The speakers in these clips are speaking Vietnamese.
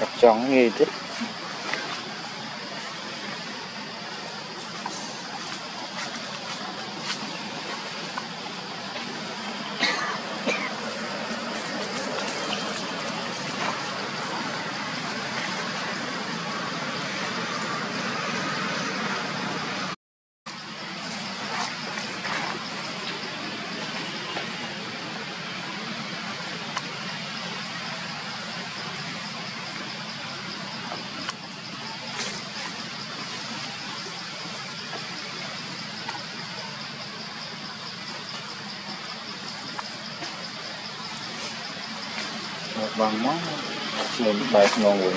Cặp gì nghe thích? បាំងមកខ្លួនបែកស្នងវិញ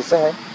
Melissa है